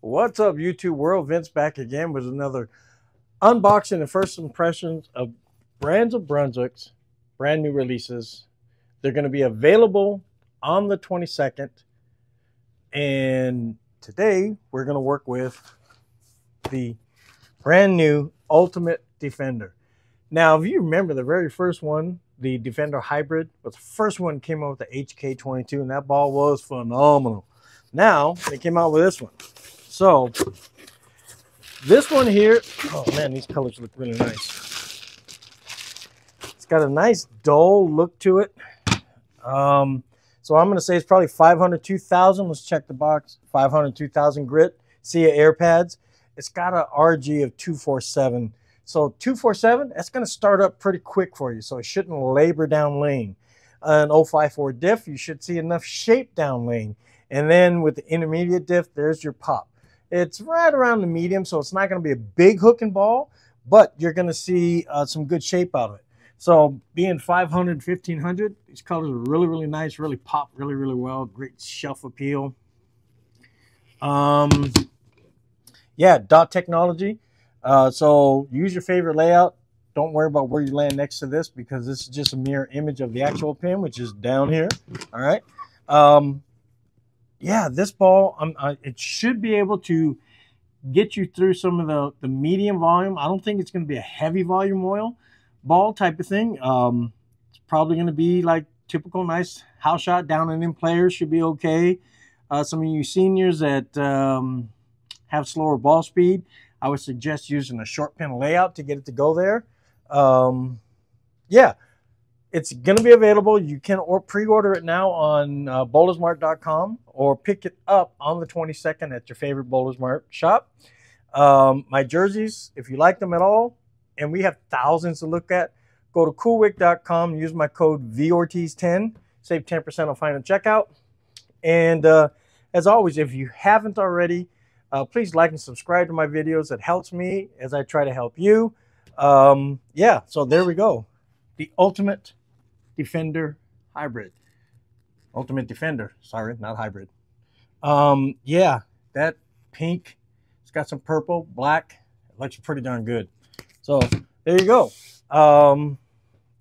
What's up, YouTube world? Vince back again with another unboxing and first impressions of Brands of Brunswick's brand new releases. They're going to be available on the 22nd. And today we're going to work with the brand new Ultimate Defender. Now, if you remember the very first one, the Defender Hybrid was the first one came out with the HK22, and that ball was phenomenal. Now, they came out with this one. So, this one here, oh man, these colors look really nice. It's got a nice dull look to it. Um, so I'm going to say it's probably 500, 2000. Let's check the box. 500, 2000 grit. Siaair pads. It's got a RG of 247. So 247, that's going to start up pretty quick for you. So it shouldn't labor down lane. An 054 diff, you should see enough shape down lane. And then with the intermediate diff, there's your pop. It's right around the medium, so it's not going to be a big hooking ball, but you're going to see uh, some good shape out of it. So being 500, 1500, these colors are really, really nice, really pop really, really well. Great shelf appeal. Um, yeah, dot technology. Uh, so use your favorite layout. Don't worry about where you land next to this because this is just a mirror image of the actual pin, which is down here. All right. Um, yeah, this ball, um, uh, it should be able to get you through some of the, the medium volume. I don't think it's going to be a heavy volume oil ball type of thing. Um, it's probably going to be like typical nice house shot down and in players should be okay. Uh, some of you seniors that um, have slower ball speed, I would suggest using a short pin layout to get it to go there. Um, yeah, it's going to be available. You can or pre-order it now on uh, bowlersmart.com or pick it up on the 22nd at your favorite Bowlers Mart shop. Um, my jerseys, if you like them at all, and we have thousands to look at, go to coolwick.com, use my code VORTIZ10, save 10% on final checkout. And uh, as always, if you haven't already, uh, please like and subscribe to my videos. It helps me as I try to help you. Um, yeah, so there we go. The Ultimate Defender Hybrid. Ultimate Defender, sorry, not hybrid. Um, yeah, that pink, it's got some purple, black, it looks pretty darn good. So there you go. Um,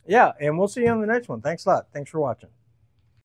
yeah, and we'll see you on the next one. Thanks a lot. Thanks for watching.